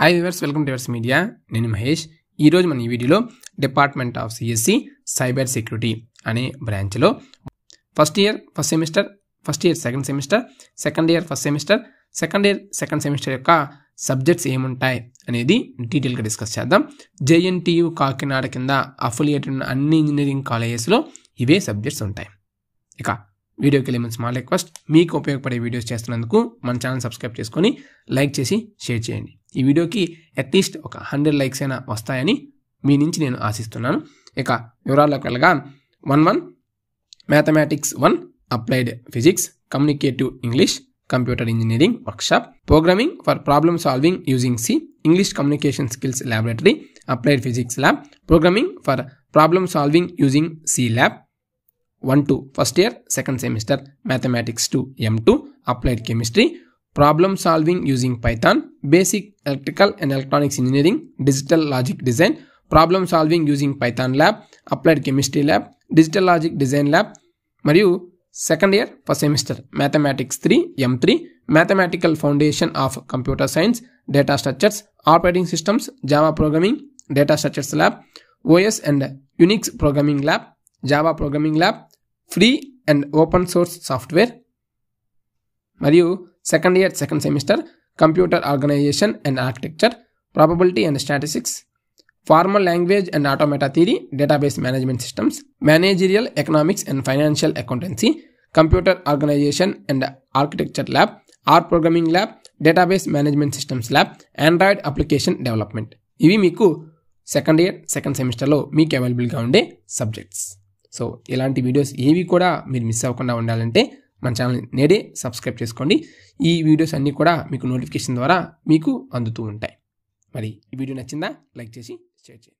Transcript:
Hi viewers welcome to yours media నేను మహేష్. ఈరోజు మన ఈ వీడియోలో department of CSC cyber security అనే బ్రాంచ్లో first year first semester first year second semester second year first semester second year second semester యొక్క subjects ఏముంటాయి అనేది డీటెయిల్గా డిస్కస్ చేద్దాం. జేఎన్టీయు కాకినాడ కింద అఫిలియేటెడ్ ఉన్న అన్ని ఇంజనీరింగ్ కాలేజెస్లో ఇవే సబ్జెక్ట్స్ ఉంటాయి. ఇక వీడియోకి వెళ్ళే ముందు స్మాల్ రిక్వెస్ట్ మీకు ఉపయోగపడే వీడియోస్ చేస్తున్నందుకు మన ఛానల్ సబ్స్క్రైబ్ చేసుకొని లైక్ చేసి షేర్ చేయండి. ఈ వీడియోకి అట్లీస్ట్ ఒక హండ్రెడ్ లైక్స్ అయినా వస్తాయని మీ నుంచి నేను ఆశిస్తున్నాను. ఇక వివరాల్లోకి వెళ్ళగా one one mathematics one applied physics communicative English computer engineering workshop programming for problem solving using C English communication skills laboratory applied physics lab programming for problem solving using C lab one two first year second semester mathematics two M two applied chemistry problem solving using Python basic electrical and electronics engineering digital logic design problem solving using Python lab applied chemistry lab digital logic design lab మరియు second year first semester mathematics three M three mathematical foundation of computer science data structures operating systems Java programming data structures lab OS and Unix programming lab Java programming lab free and open source software మరియు second year second semester computer organisation and architecture probability and statistics formal language and automata theory database management systems managerial economics and financial accountancy computer organisation and architecture lab R programming lab database management systems lab android application development ఇవి మీకు second year second సెమిస్టర్లో మీకు అవైలబుల్గా ఉండే subjects so ఇలాంటి videos ఏవి కూడా మీరు మిస్ అవ్వకుండా ఉండాలంటే మన ఛానల్ నేడే సబ్స్క్రైబ్ చేసుకోండి. ఈ వీడియోస్ అన్నీ కూడా మీకు నోటిఫికేషన్ ద్వారా మీకు అందుతూ ఉంటాయి. మరి ఈ వీడియో నచ్చిందా? లైక్ చేసి షేర్ చేయండి.